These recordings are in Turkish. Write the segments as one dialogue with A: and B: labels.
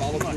A: Balık. Balık.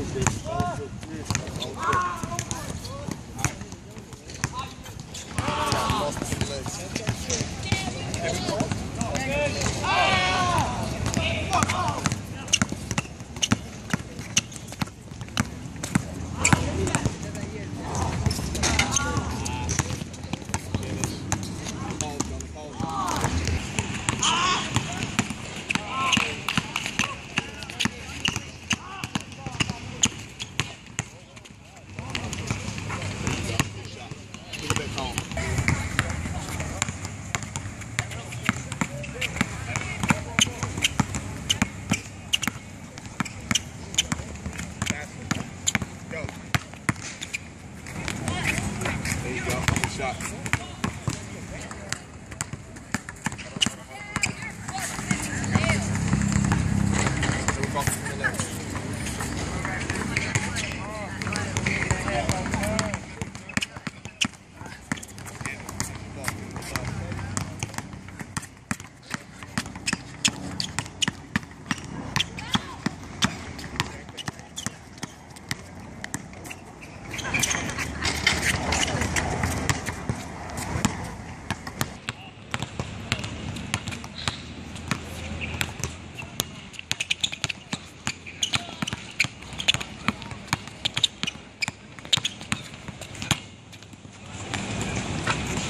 A: shot.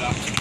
A: up.